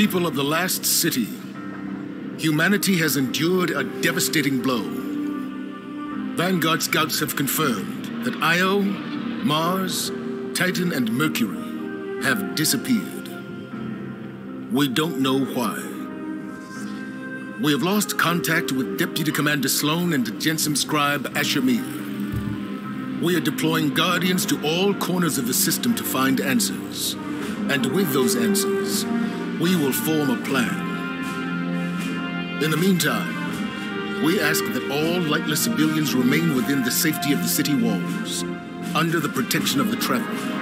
People of the last city, humanity has endured a devastating blow. Vanguard scouts have confirmed that Io, Mars, Titan, and Mercury have disappeared. We don't know why. We have lost contact with Deputy Commander Sloane and Jensen Scribe Ashamir. We are deploying Guardians to all corners of the system to find answers. And with those answers, we will form a plan. In the meantime, we ask that all lightless civilians remain within the safety of the city walls, under the protection of the Traveler.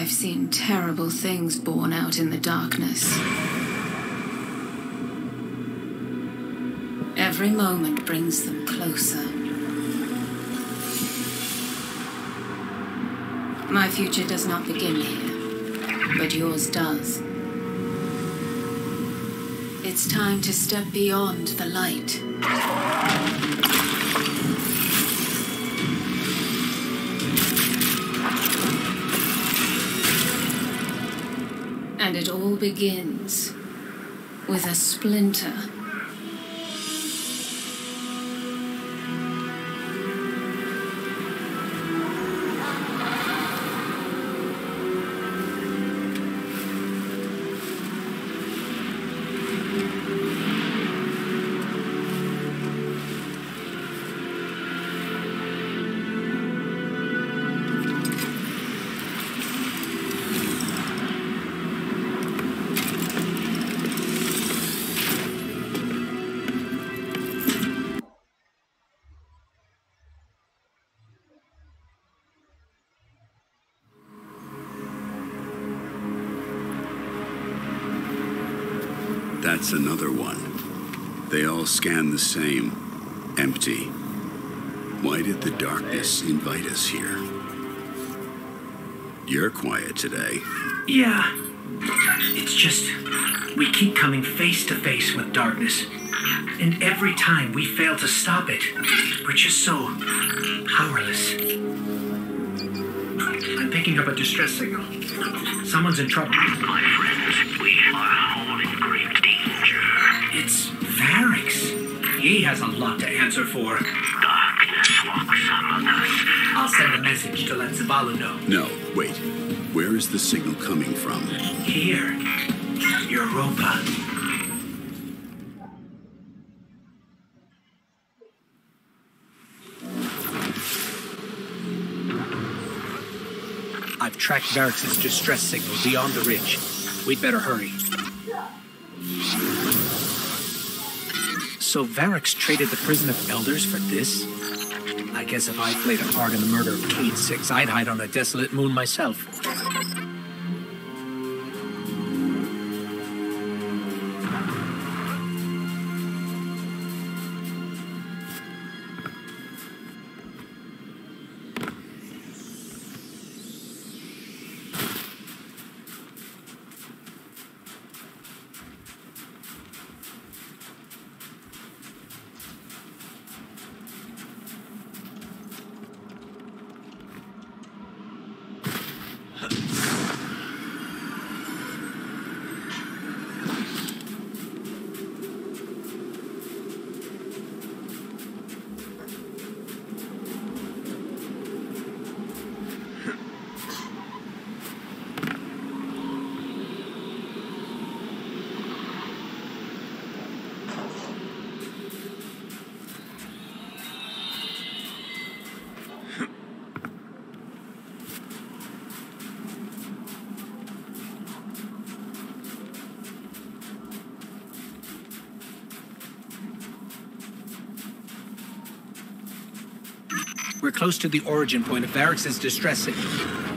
I've seen terrible things born out in the darkness. Every moment brings them closer. My future does not begin here, but yours does. It's time to step beyond the light. And it all begins with a splinter. That's another one. They all scan the same. Empty. Why did the darkness invite us here? You're quiet today. Yeah. It's just, we keep coming face to face with darkness. And every time we fail to stop it, we're just so powerless. I'm picking up a distress signal. Someone's in trouble. My friends, we are all in great danger. It's Variks. He has a lot to answer for. Darkness walks among us. I'll send a message to let Zavala know. No, wait. Where is the signal coming from? Here, Europa. I've tracked Variks's distress signal beyond the ridge. We'd better hurry. So Variks traded the prison of elders for this? I guess if I played a part in the murder of Cayde-6, I'd hide on a desolate moon myself. Close to the origin point of Variks's distress signal.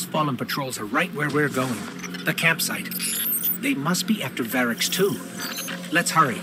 Those fallen patrols are right where we're going. The campsite. They must be after Variks too. Let's hurry.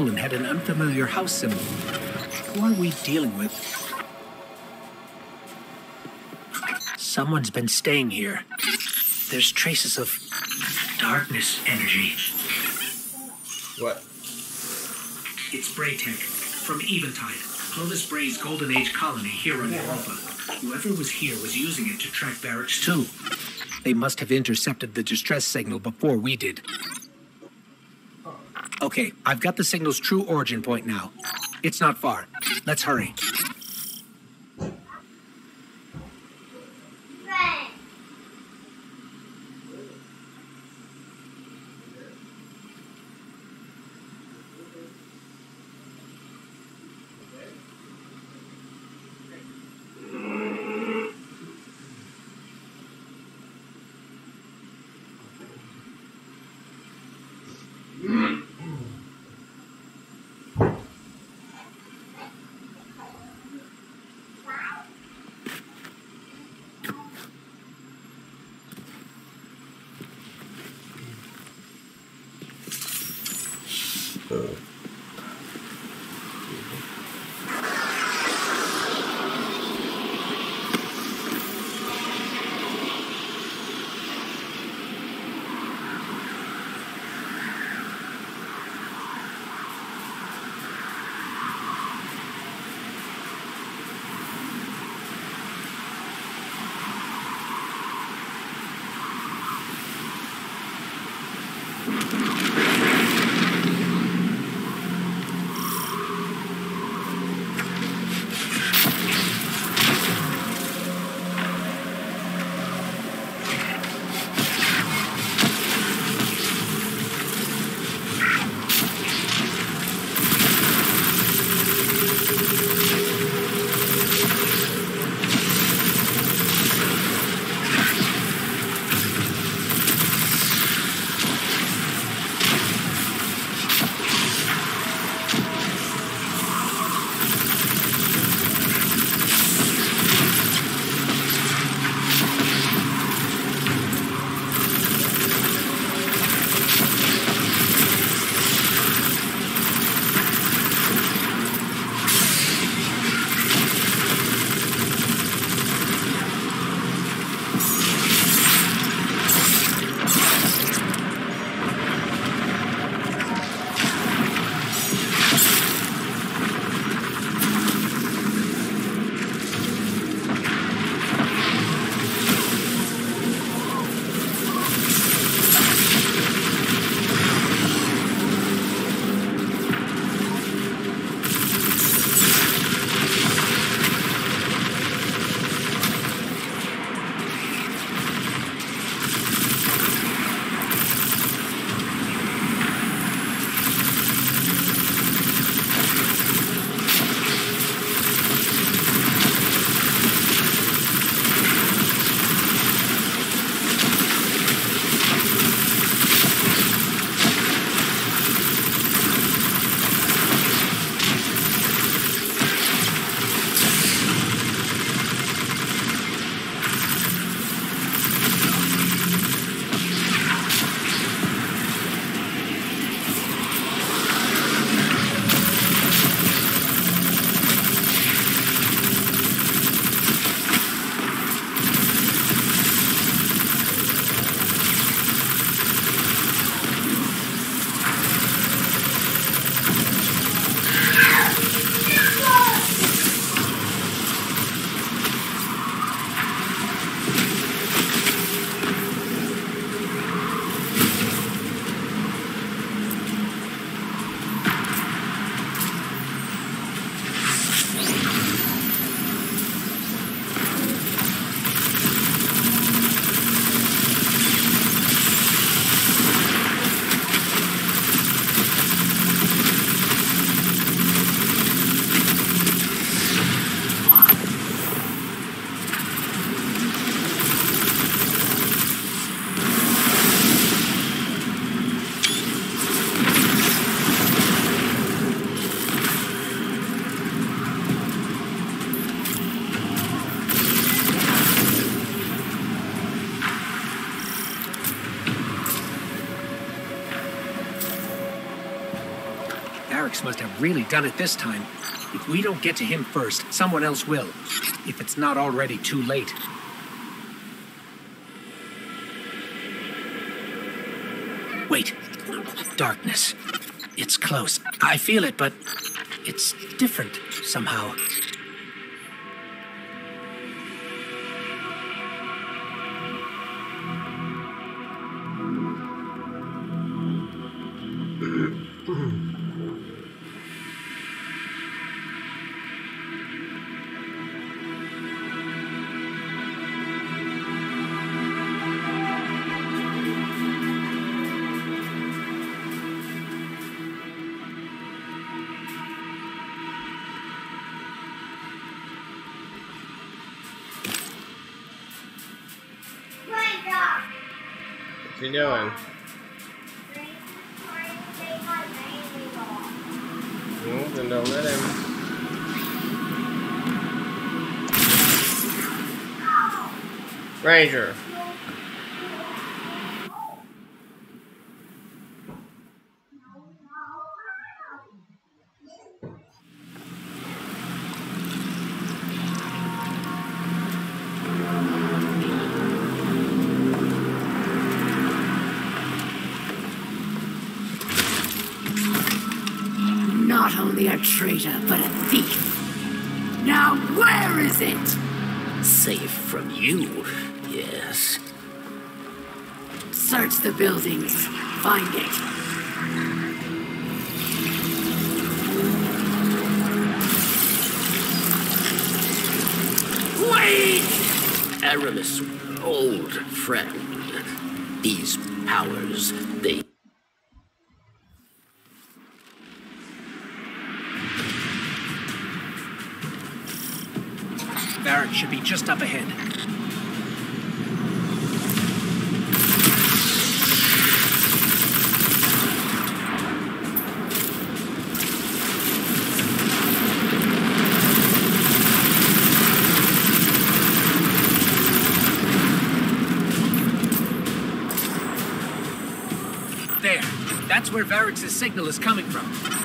And had an unfamiliar house symbol. Who are we dealing with? Someone's been staying here. There's traces of darkness energy. What? It's Braytech from Eventide, Clovis Bray's Golden Age colony here on Europa. Whoever was here was using it to track Variks 2. They must have intercepted the distress signal before we did. Okay, I've got the signal's true origin point now. It's not far. Let's hurry. Must have really done it this time. If we don't get to him first, someone else will. If it's not already too late. Wait. Darkness. It's close. I feel it, but it's different somehow. What's he doing? Then don't let him. Ranger. But a thief. Now, where is it? Safe from you, yes. Search the buildings. Find it. Wait! Eramis, old friend. These powers, they. Should be just up ahead. There. That's where Variks's signal is coming from.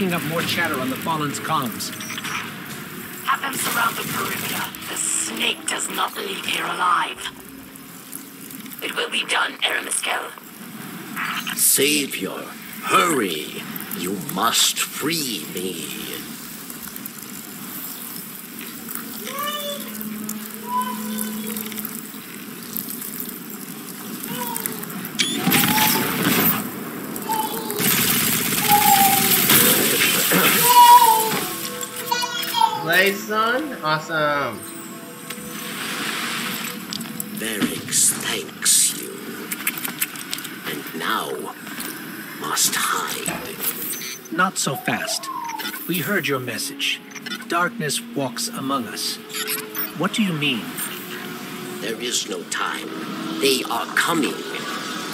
Picking up more chatter on the Fallen's comms. Have them surround the perimeter. The snake does not leave here alive. It will be done, Eramis Kell. Savior, hurry! You must free me. Play, son? Awesome. Variks thanks you. And now, must hide. Not so fast. We heard your message. Darkness walks among us. What do you mean? There is no time. They are coming.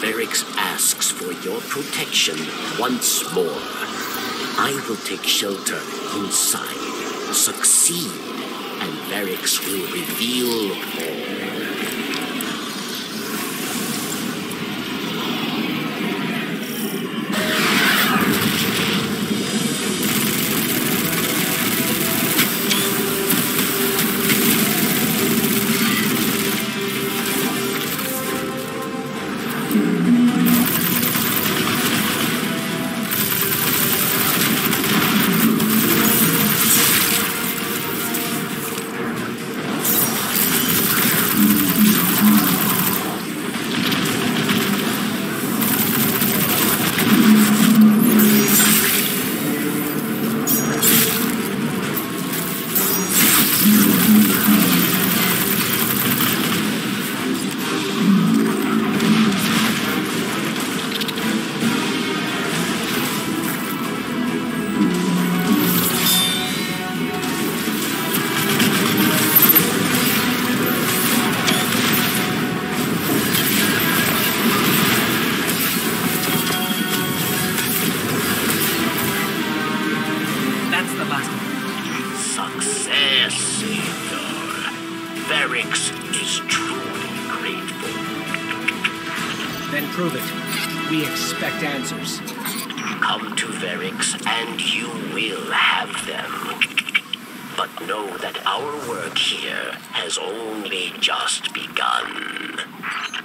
Variks asks for your protection once more. I will take shelter inside, succeed, and Variks will reveal Success, Savior. Variks is truly grateful. Then prove it. We expect answers. Come to Variks and you will have them. But know that our work here has only just begun.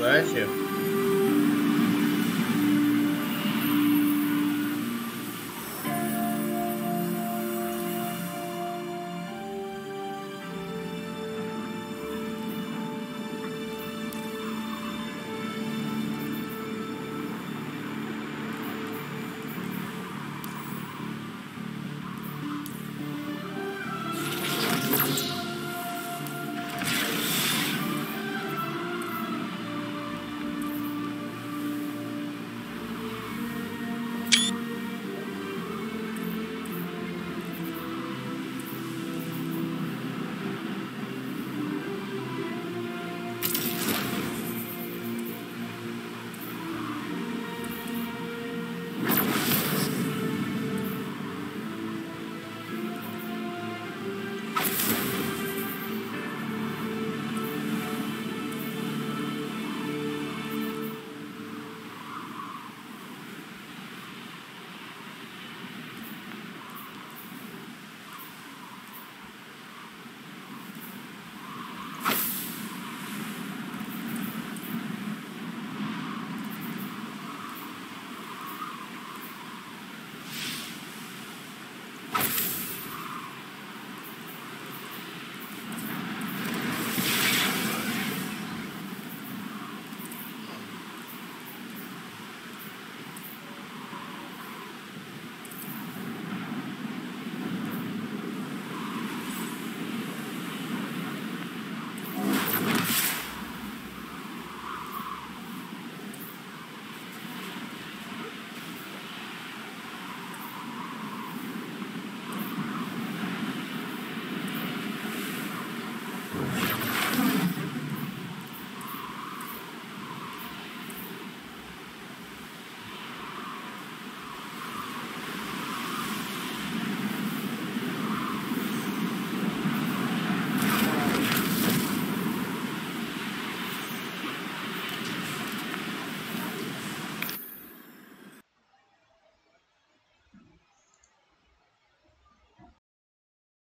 Bless you.